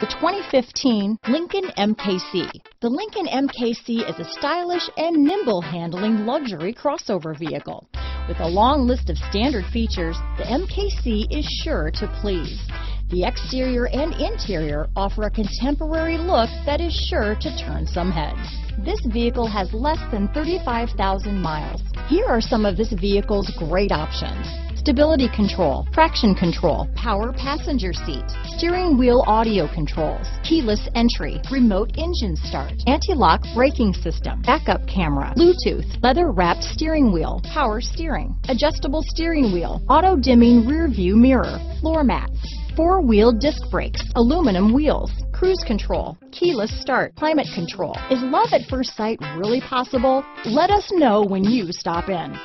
The 2015 Lincoln MKC. The Lincoln MKC is a stylish and nimble handling luxury crossover vehicle. With a long list of standard features, the MKC is sure to please. The exterior and interior offer a contemporary look that is sure to turn some heads. This vehicle has less than 35,000 miles. Here are some of this vehicle's great options stability control, traction control, power passenger seat, steering wheel audio controls, keyless entry, remote engine start, anti-lock braking system, backup camera, Bluetooth, leather wrapped steering wheel, power steering, adjustable steering wheel, auto dimming rear view mirror, floor mats, four-wheel disc brakes, aluminum wheels, cruise control, keyless start, climate control. Is love at first sight really possible? Let us know when you stop in.